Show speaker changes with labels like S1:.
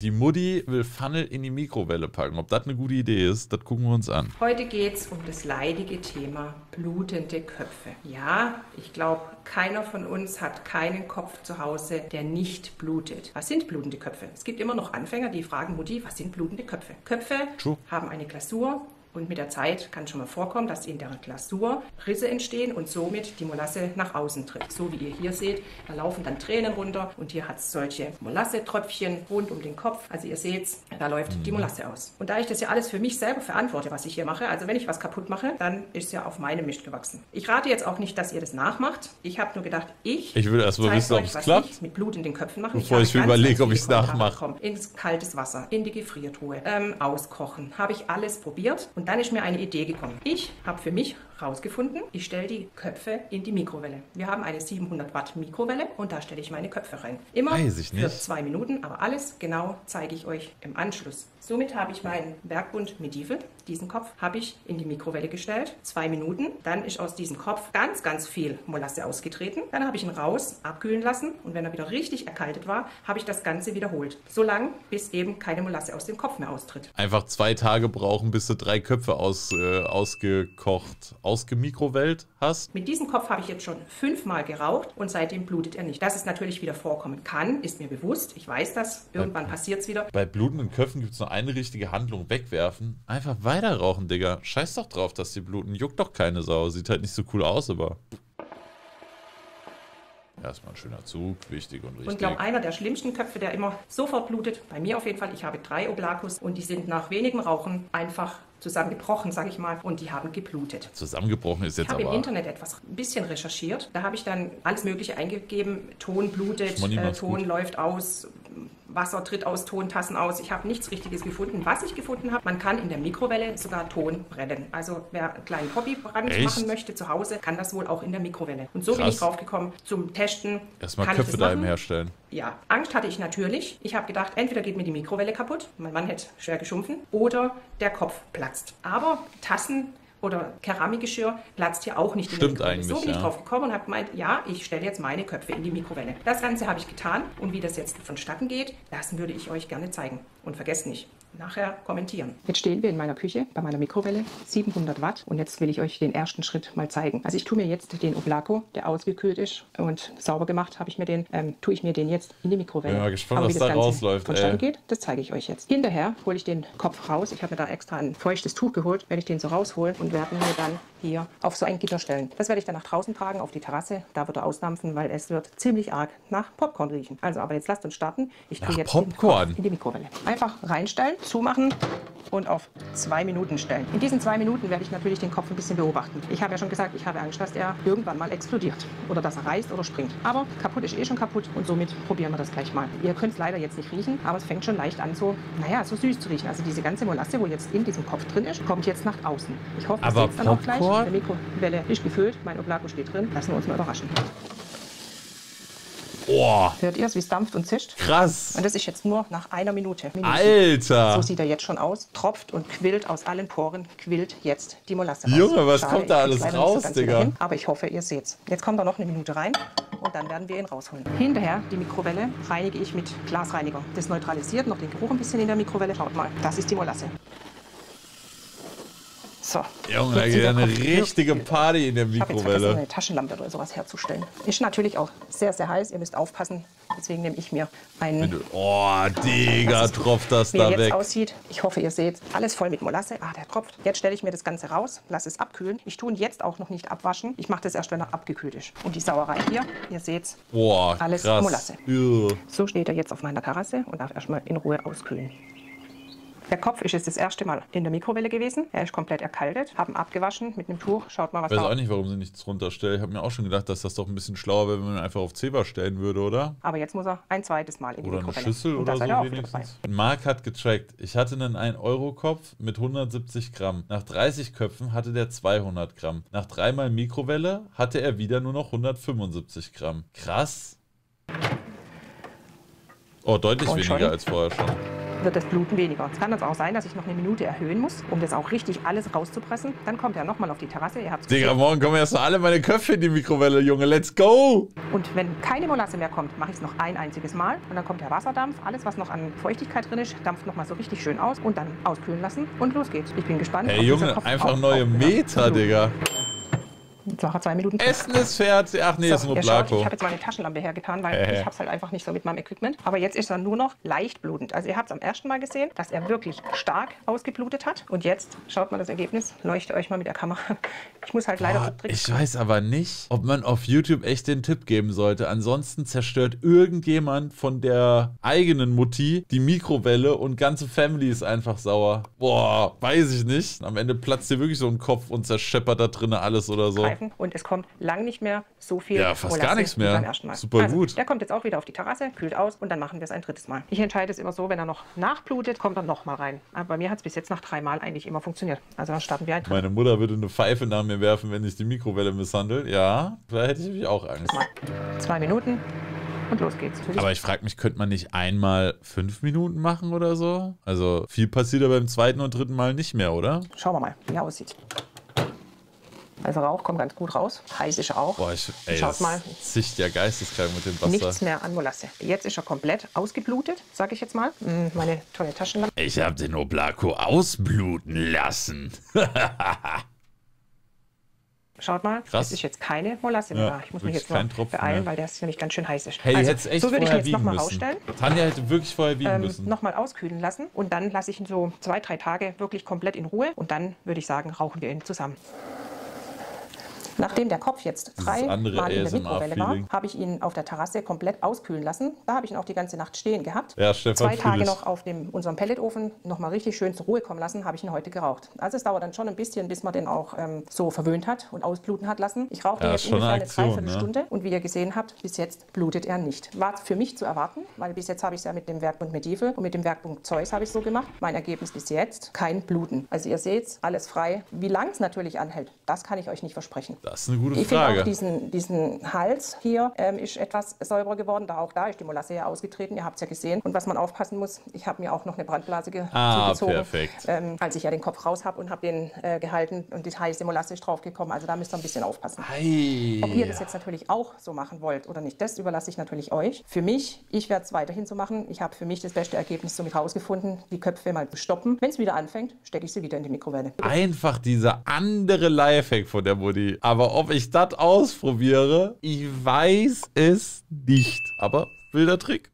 S1: Die Mutti will Funnel in die Mikrowelle packen. Ob das eine gute Idee ist, das gucken wir uns an.
S2: Heute geht es um das leidige Thema blutende Köpfe. Ja, ich glaube, keiner von uns hat keinen Kopf zu Hause, der nicht blutet. Was sind blutende Köpfe? Es gibt immer noch Anfänger, die fragen Mutti, was sind blutende Köpfe? Köpfe
S1: True.
S2: haben eine Glasur, und mit der Zeit kann schon mal vorkommen, dass in der Glasur Risse entstehen und somit die Molasse nach außen tritt. So wie ihr hier seht, da laufen dann Tränen runter und hier hat es solche Molassetröpfchen rund um den Kopf. Also ihr seht, da läuft die Molasse aus. Und da ich das ja alles für mich selber verantworte, was ich hier mache, also wenn ich was kaputt mache, dann ist es ja auf meine Mist gewachsen. Ich rate jetzt auch nicht, dass ihr das nachmacht. Ich habe nur gedacht, ich
S1: Ich will erst mal wissen, ob es klappt.
S2: ich mit Blut in den Köpfen mache.
S1: Bevor ich mir
S2: ganz,
S1: überlege, ob ich's
S2: Kommentare
S1: nachmache.
S2: Ins kaltes Wasser, in die Gefriertruhe, ähm, auskochen. Habe ich alles probiert und dann ist mir eine Idee gekommen. Ich habe für mich herausgefunden, ich stelle die Köpfe in die Mikrowelle. Wir haben eine 700 Watt Mikrowelle und da stelle ich meine Köpfe rein. Immer für zwei Minuten, aber alles genau zeige ich euch im Anschluss. Somit habe ich meinen Werkbund Medieval, diesen Kopf, habe ich in die Mikrowelle gestellt. Zwei Minuten. Dann ist aus diesem Kopf ganz, ganz viel Molasse ausgetreten. Dann habe ich ihn raus, abkühlen lassen und wenn er wieder richtig erkaltet war, habe ich das Ganze wiederholt. So lang, bis eben keine Molasse aus dem Kopf mehr austritt.
S1: Einfach zwei Tage brauchen, bis du drei Köpfe aus, äh, ausgekocht, ausgemikrowellt hast.
S2: Mit diesem Kopf habe ich jetzt schon fünfmal geraucht und seitdem blutet er nicht. Dass es natürlich wieder vorkommen kann, ist mir bewusst. Ich weiß das. Irgendwann passiert es wieder.
S1: Bei blutenden Köpfen gibt es nur eine richtige Handlung: wegwerfen. Einfach weiter rauchen, Digga. Scheiß doch drauf, dass die bluten. Juckt doch keine Sau. Sieht halt nicht so cool aus, aber. Erstmal ein schöner Zug, wichtig und
S2: Und
S1: richtig.
S2: glaube, einer der schlimmsten Köpfe, der immer sofort blutet, bei mir auf jeden Fall, ich habe drei Oblacus und die sind nach wenigem Rauchen einfach zusammengebrochen, sage ich mal, und die haben geblutet.
S1: Zusammengebrochen ist
S2: Ich
S1: jetzt
S2: habe im
S1: aber.
S2: Internet etwas ein bisschen recherchiert. Da habe ich dann alles Mögliche eingegeben. Ton blutet, äh, Ton
S1: gut.
S2: läuft aus, Wasser tritt aus Tontassen aus. Ich habe nichts Richtiges gefunden. Was ich gefunden habe, man kann in der Mikrowelle sogar Ton brennen. Also wer einen kleinen Hobbybrand
S1: Echt?
S2: machen möchte zu Hause, kann das wohl auch in der Mikrowelle. Und so bin
S1: Krass.
S2: ich draufgekommen zum Testen.
S1: Erstmal Köpfe daheim
S2: machen?
S1: herstellen.
S2: Ja, Angst hatte ich natürlich. Ich habe gedacht, entweder geht mir die Mikrowelle kaputt, mein Mann hätte schwer geschumpfen, oder der Kopf platzt. Aber Tassen oder Keramikgeschirr platzt hier auch nicht in
S1: Stimmt eigentlich,
S2: So bin ich
S1: ja.
S2: drauf gekommen und habe gemeint, ja, ich stelle jetzt meine Köpfe in die Mikrowelle. Das Ganze habe ich getan und wie das jetzt vonstatten geht, das würde ich euch gerne zeigen. Und vergesst nicht, nachher kommentieren. Jetzt stehen wir in meiner Küche bei meiner Mikrowelle, 700 Watt. Und jetzt will ich euch den ersten Schritt mal zeigen. Also ich tue mir jetzt den Oblaco, der ausgekühlt ist und sauber gemacht habe ich mir den, ähm, tue ich mir den jetzt in die Mikrowelle.
S1: Bin mal gespannt,
S2: Aber
S1: was
S2: wie
S1: da
S2: das Ganze
S1: rausläuft,
S2: vonstatten
S1: ey.
S2: geht, das zeige ich euch jetzt. Hinterher hole ich den Kopf raus. Ich habe mir da extra ein feuchtes Tuch geholt, werde ich den so rausholen und werde mir dann hier auf so ein Gitter stellen. Das werde ich dann nach draußen tragen, auf die Terrasse. Da wird er ausdampfen, weil es wird ziemlich arg nach Popcorn riechen. Also, aber jetzt lasst uns starten. Ich tue
S1: Nach
S2: jetzt den
S1: Popcorn?
S2: Kopf in die Mikrowelle. Einfach reinstellen, zumachen und auf zwei Minuten stellen. In diesen zwei Minuten werde ich natürlich den Kopf ein bisschen beobachten. Ich habe ja schon gesagt, ich habe Angst, dass er irgendwann mal explodiert oder dass er reißt oder springt. Aber kaputt ist eh schon kaputt und somit probieren wir das gleich mal. Ihr könnt es leider jetzt nicht riechen, aber es fängt schon leicht an, so, naja, so süß zu riechen. Also diese ganze Molasse, wo jetzt in diesem Kopf drin ist, kommt jetzt nach außen. Ich hoffe, ihr
S1: Aber
S2: es dann auch gleich. Die Mikrowelle ist gefüllt, mein Oblaco steht drin. Lassen wir uns mal überraschen.
S1: Boah,
S2: Hört ihr es, wie es dampft und zischt?
S1: krass.
S2: Und das ist jetzt nur nach einer Minute. Minute.
S1: Alter.
S2: So sieht er jetzt schon aus. Tropft und quillt aus allen Poren, quillt jetzt die Molasse raus.
S1: Junge, was
S2: Schade,
S1: kommt da alles raus,
S2: so
S1: Digga?
S2: hin, aber ich hoffe, ihr seht's. Jetzt kommt da noch eine Minute rein und dann werden wir ihn rausholen. Hinterher die Mikrowelle reinige ich mit Glasreiniger. Das neutralisiert noch den Geruch ein bisschen in der Mikrowelle. Schaut mal, das ist die Molasse. So.
S1: Junge, da geht ja eine richtige Party in der
S2: ich habe vergessen,
S1: Mikrowelle.
S2: eine Taschenlampe oder sowas herzustellen. Ist natürlich auch sehr, sehr heiß. Ihr müsst aufpassen. Deswegen nehme ich mir einen
S1: Oh, Digga,
S2: Das
S1: tropft das da
S2: er jetzt
S1: weg.
S2: aussieht. Ich hoffe, ihr seht alles voll mit Molasse. Ah, der tropft. Jetzt stelle ich mir das Ganze raus, lasse es abkühlen. Ich tue ihn jetzt auch noch nicht abwaschen. Ich mache das erst, wenn er abgekühlt ist. Und die Sauerei hier, ihr seht
S1: Boah,
S2: alles
S1: krass.
S2: Molasse.
S1: Ugh.
S2: So steht er jetzt auf meiner Terrasse und darf erstmal in Ruhe auskühlen. Der Kopf ist jetzt das erste Mal in der Mikrowelle gewesen. Er ist komplett erkaltet. Haben abgewaschen mit einem Tuch. Schaut mal, was
S1: Ich weiß
S2: da
S1: auch nicht, warum sie nichts runterstellen. Ich habe mir auch schon gedacht, dass das doch ein bisschen schlauer wäre, wenn man ihn einfach auf Zebra stellen würde, oder?
S2: Aber jetzt muss er ein zweites Mal in die
S1: Oder eine
S2: Mikrowelle.
S1: Schüssel
S2: und da
S1: oder so wenigstens. Marc hat getrackt. Ich hatte einen 1-Euro-Kopf mit 170 Gramm. Nach 30 Köpfen hatte der 200 Gramm. Nach dreimal Mikrowelle hatte er wieder nur noch 175 Gramm. Krass. Oh, deutlich
S2: Und
S1: weniger
S2: schon?
S1: als vorher schon.
S2: Wird das Bluten weniger. Es kann jetzt auch sein, dass ich noch eine Minute erhöhen muss, um das auch richtig alles rauszupressen. Dann kommt er nochmal auf die Terrasse. Ihr habt's
S1: Digga, morgen kommen erst mal alle meine Köpfe in die Mikrowelle, Junge. Let's go!
S2: Und wenn keine Molasse mehr kommt, mache ich es noch ein einziges Mal. Und dann kommt der Wasserdampf. Alles, was noch an Feuchtigkeit drin ist, dampft nochmal so richtig schön aus. Und dann auskühlen lassen. Und los geht's. Ich bin gespannt.
S1: Hey Junge, einfach neue Meter,
S2: ja.
S1: Digga.
S2: Sache zwei Minuten.
S1: Essen ist fertig. Ach nee, ist
S2: So,
S1: nur
S2: ihr schaut,
S1: Blanco.
S2: ich habe jetzt meine Taschenlampe hergetan, weil
S1: Äh.
S2: ich habe es halt einfach nicht so mit meinem Equipment. Aber jetzt ist er nur noch leicht blutend. Also ihr habt es am ersten Mal gesehen, dass er wirklich stark ausgeblutet hat. Und jetzt schaut mal das Ergebnis. Leuchte euch mal mit der Kamera. Ich muss halt leider
S1: Boah, ich weiß aber nicht, ob man auf YouTube echt den Tipp geben sollte. Ansonsten zerstört irgendjemand von der eigenen Mutti die Mikrowelle und ganze Family ist einfach sauer. Boah, weiß ich nicht. Am Ende platzt dir wirklich so ein Kopf und zerscheppert da drinnen alles oder so.
S2: Greifen. Und es kommt lang nicht mehr so viel
S1: Ja, fast
S2: Molasse
S1: gar nichts mehr.
S2: beim ersten Mal.
S1: Super
S2: also,
S1: gut.
S2: Der kommt jetzt auch wieder auf die Terrasse, kühlt aus und dann machen wir es ein drittes Mal. Ich entscheide es immer so, wenn er noch nachblutet, kommt er noch mal rein. Aber bei mir hat es bis jetzt nach dreimal eigentlich immer funktioniert. Also dann starten wir ein
S1: Meine Mutter würde eine Pfeife nach mir werfen, wenn ich die Mikrowelle misshandle. Ja, da hätte ich mich auch Angst.
S2: Mal. Zwei Minuten und los geht's.
S1: Aber ich frage mich, könnte man nicht einmal fünf Minuten machen oder so? Also viel passiert ja beim zweiten und dritten Mal nicht mehr, oder?
S2: Schauen wir mal, wie er aussieht. Also Rauch kommt ganz gut raus. Heiß ist er auch.
S1: Boah, ich, ey,
S2: Schaut mal.
S1: zischt ja geisteskrank mit dem
S2: Nichts
S1: Wasser.
S2: mehr an Molasse. Jetzt ist er komplett ausgeblutet, sage ich jetzt mal. Mm, Meine tolle Taschenlampe.
S1: Ich habe den Oblako ausbluten lassen.
S2: Schaut mal,
S1: Krass.
S2: es ist jetzt keine Molasse mehr
S1: Ja.
S2: Ich muss mich jetzt
S1: Tropfen
S2: beeilen,
S1: mehr.
S2: weil der ist nämlich ganz schön heiß ist.
S1: Hey,
S2: also,
S1: echt
S2: so würde ich jetzt nochmal rausstellen.
S1: Tanja hätte wirklich vorher wiegen
S2: Ähm,
S1: müssen.
S2: nochmal auskühlen lassen und dann lasse ich ihn so zwei, drei Tage wirklich komplett in Ruhe und dann würde ich sagen, rauchen wir ihn zusammen. Nachdem der Kopf jetzt drei
S1: andere
S2: Mal in der Mikrowelle war, habe ich ihn auf der Terrasse komplett auskühlen lassen. Da habe ich ihn auch die ganze Nacht stehen gehabt.
S1: Ja, Stefan,
S2: Zwei Tage noch auf dem, unserem Pelletofen nochmal richtig schön zur Ruhe kommen lassen, habe ich ihn heute geraucht. Also es dauert dann schon ein bisschen, bis man den auch ähm, so verwöhnt hat und ausbluten hat lassen. Ich rauche den
S1: Ja,
S2: jetzt
S1: schon eine
S2: ungefähr eine
S1: Aktion, ne?
S2: Dreiviertelstunde und wie ihr gesehen habt, bis jetzt blutet er nicht. War für mich zu erwarten, weil bis jetzt habe ich es ja mit dem Werkbund Medieval und mit dem Werkbund Zeus habe ich so gemacht. Mein Ergebnis bis jetzt, kein Bluten. Also ihr seht, alles frei. Wie lang es natürlich anhält, das kann ich euch nicht versprechen.
S1: Das ist eine gute
S2: Ich finde auch
S1: Frage.
S2: diesen, diesen Hals hier ähm, ist etwas säuberer geworden. Da auch da ist die Molasse ja ausgetreten. Ihr habt es ja gesehen. Und was man aufpassen muss, ich habe mir auch noch eine Brandblase ge
S1: Ah,
S2: zugezogen,
S1: perfekt.
S2: Ähm, als ich ja den Kopf raus habe und habe den äh, gehalten und die heiße Molasse ist draufgekommen. Also da müsst ihr ein bisschen aufpassen.
S1: Ei.
S2: Ob ihr das jetzt natürlich auch so machen wollt oder nicht, das überlasse ich natürlich euch. Für mich, ich werde es weiterhin so machen. Ich habe für mich das beste Ergebnis somit rausgefunden. Die Köpfe mal stoppen. Wenn es wieder anfängt, stecke ich sie wieder in die Mikrowelle.
S1: Einfach dieser andere Lifehack von der Mutti. Aber ob ich das ausprobiere, ich weiß es nicht. Aber wilder Trick.